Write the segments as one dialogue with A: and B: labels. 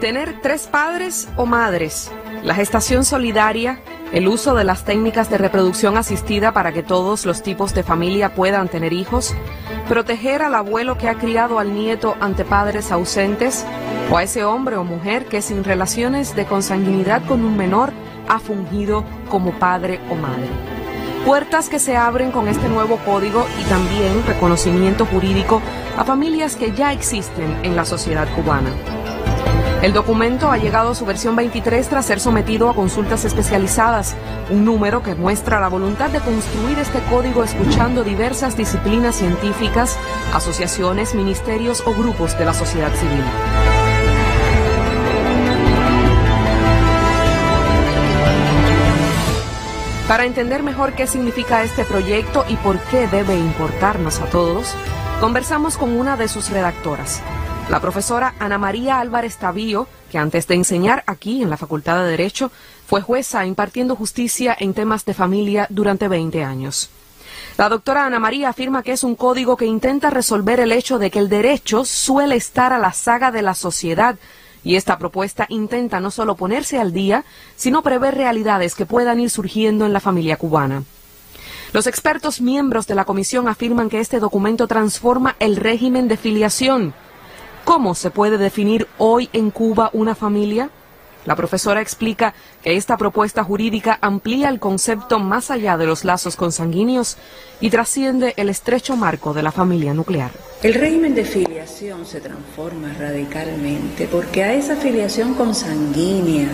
A: Tener tres padres o madres, la gestación solidaria, el uso de las técnicas de reproducción asistida para que todos los tipos de familia puedan tener hijos, proteger al abuelo que ha criado al nieto ante padres ausentes, o a ese hombre o mujer que sin relaciones de consanguinidad con un menor ha fungido como padre o madre. Puertas que se abren con este nuevo código y también reconocimiento jurídico a familias que ya existen en la sociedad cubana. El documento ha llegado a su versión 23 tras ser sometido a consultas especializadas, un número que muestra la voluntad de construir este código escuchando diversas disciplinas científicas, asociaciones, ministerios o grupos de la sociedad civil. Para entender mejor qué significa este proyecto y por qué debe importarnos a todos, conversamos con una de sus redactoras, la profesora Ana María Álvarez Tavío, que antes de enseñar aquí en la Facultad de Derecho, fue jueza impartiendo justicia en temas de familia durante 20 años. La doctora Ana María afirma que es un código que intenta resolver el hecho de que el derecho suele estar a la saga de la sociedad y esta propuesta intenta no solo ponerse al día, sino prever realidades que puedan ir surgiendo en la familia cubana. Los expertos miembros de la comisión afirman que este documento transforma el régimen de filiación. ¿Cómo se puede definir hoy en Cuba una familia? La profesora explica que esta propuesta jurídica amplía el concepto más allá de los lazos consanguíneos y trasciende el estrecho marco de la familia nuclear.
B: El régimen de filiación se transforma radicalmente porque a esa filiación consanguínea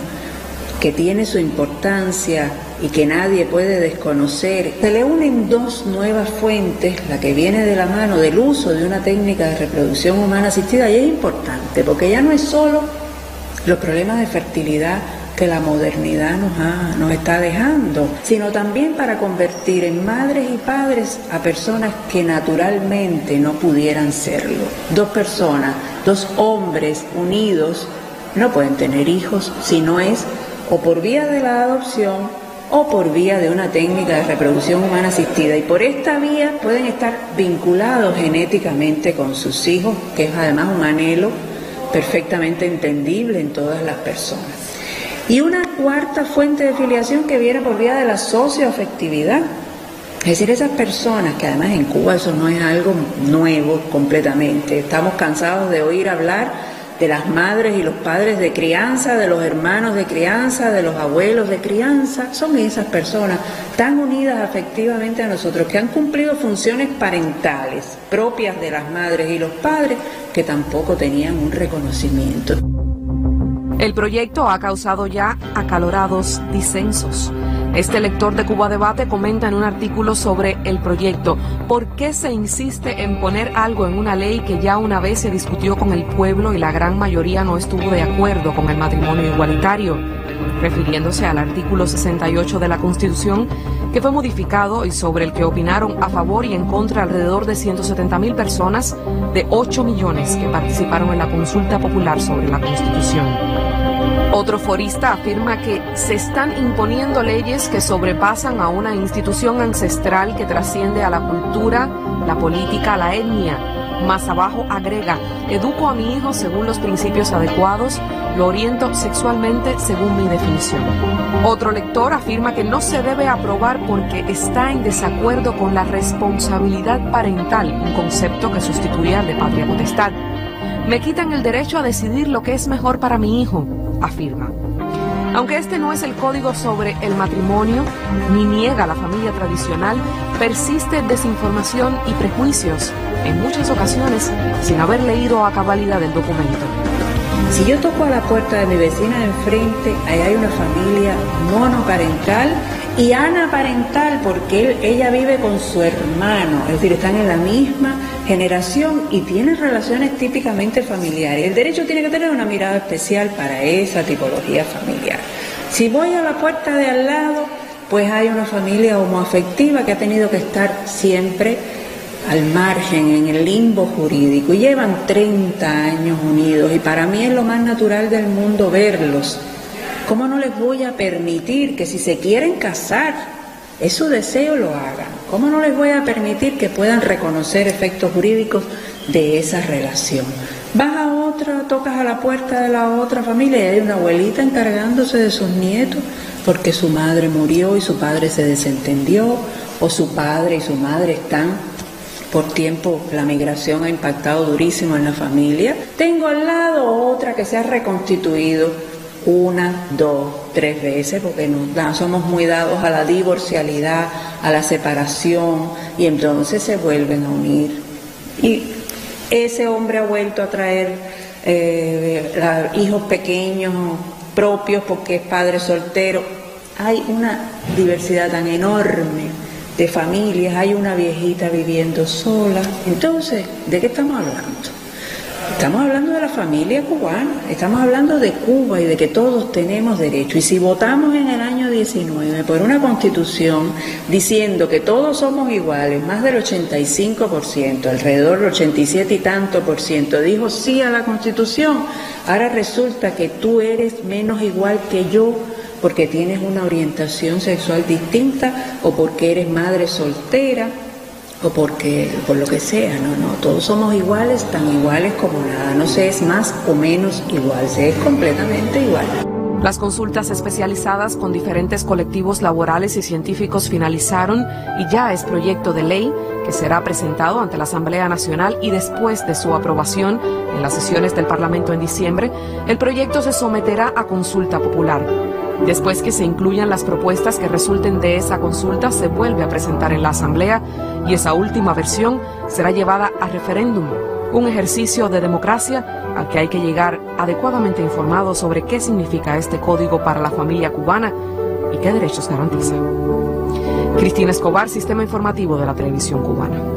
B: que tiene su importancia y que nadie puede desconocer, se le unen dos nuevas fuentes, la que viene de la mano del uso de una técnica de reproducción humana asistida, y es importante porque ya no es solo los problemas de fertilidad que la modernidad nos, nos está dejando, sino también para convertir en madres y padres a personas que naturalmente no pudieran serlo. Dos personas, dos hombres unidos, no pueden tener hijos si no es o por vía de la adopción o por vía de una técnica de reproducción humana asistida. Y por esta vía pueden estar vinculados genéticamente con sus hijos, que es además un anhelo perfectamente entendible en todas las personas. Y una cuarta fuente de filiación que viene por vía de la socioafectividad. Es decir, esas personas, que además en Cuba eso no es algo nuevo completamente, estamos cansados de oír hablar de las madres y los padres de crianza, de los hermanos de crianza, de los abuelos de crianza, son esas personas tan unidas afectivamente a nosotros que han cumplido funciones parentales propias de las madres y los padres que tampoco tenían un reconocimiento.
A: El proyecto ha causado ya acalorados disensos. Este lector de Cuba Debate comenta en un artículo sobre el proyecto por qué se insiste en poner algo en una ley que ya una vez se discutió con el pueblo y la gran mayoría no estuvo de acuerdo con el matrimonio igualitario, refiriéndose al artículo 68 de la Constitución que fue modificado y sobre el que opinaron a favor y en contra alrededor de 170 mil personas de 8 millones que participaron en la consulta popular sobre la Constitución. Otro forista afirma que se están imponiendo leyes que sobrepasan a una institución ancestral que trasciende a la cultura, la política, la etnia. Más abajo agrega, educo a mi hijo según los principios adecuados, lo oriento sexualmente según mi definición. Otro lector afirma que no se debe aprobar porque está en desacuerdo con la responsabilidad parental, un concepto que sustituye al de patria potestad. Me quitan el derecho a decidir lo que es mejor para mi hijo, afirma. Aunque este no es el código sobre el matrimonio, ni niega la familia tradicional, persiste desinformación y prejuicios, en muchas ocasiones sin haber leído a cabalidad el documento.
B: Si yo toco a la puerta de mi vecina de enfrente, ahí hay una familia monoparental y anaparental porque ella vive con su hermano, es decir, están en la misma generación y tienen relaciones típicamente familiares. El derecho tiene que tener una mirada especial para esa tipología familiar. Si voy a la puerta de al lado, pues hay una familia homoafectiva que ha tenido que estar siempre al margen, en el limbo jurídico, y llevan 30 años unidos, y para mí es lo más natural del mundo verlos. ¿Cómo no les voy a permitir que si se quieren casar, es su deseo, lo hagan. ¿Cómo no les voy a permitir que puedan reconocer efectos jurídicos de esa relación? Vas a otra, tocas a la puerta de la otra familia y hay una abuelita encargándose de sus nietos porque su madre murió y su padre se desentendió o su padre y su madre están por tiempo la migración ha impactado durísimo en la familia. Tengo al lado otra que se ha reconstituido una, dos, tres veces, porque no, somos muy dados a la divorcialidad, a la separación, y entonces se vuelven a unir. Y ese hombre ha vuelto a traer eh, hijos pequeños propios porque es padre soltero. Hay una diversidad tan enorme de familias, hay una viejita viviendo sola. Entonces, ¿de qué estamos hablando? Estamos hablando de la familia cubana, estamos hablando de Cuba y de que todos tenemos derecho. Y si votamos en el año 19 por una constitución diciendo que todos somos iguales, más del 85%, alrededor del 87 y tanto por ciento, dijo sí a la constitución, ahora resulta que tú eres menos igual que yo porque tienes una orientación sexual distinta o porque eres madre soltera porque por lo que sea, no, no, todos somos iguales, tan iguales como nada, no se es más o menos igual, se es completamente igual.
A: Las consultas especializadas con diferentes colectivos laborales y científicos finalizaron y ya es proyecto de ley que será presentado ante la Asamblea Nacional y después de su aprobación en las sesiones del Parlamento en diciembre, el proyecto se someterá a consulta popular. Después que se incluyan las propuestas que resulten de esa consulta, se vuelve a presentar en la Asamblea y esa última versión será llevada a referéndum, un ejercicio de democracia al que hay que llegar adecuadamente informado sobre qué significa este código para la familia cubana y qué derechos garantiza. Cristina Escobar, Sistema Informativo de la Televisión Cubana.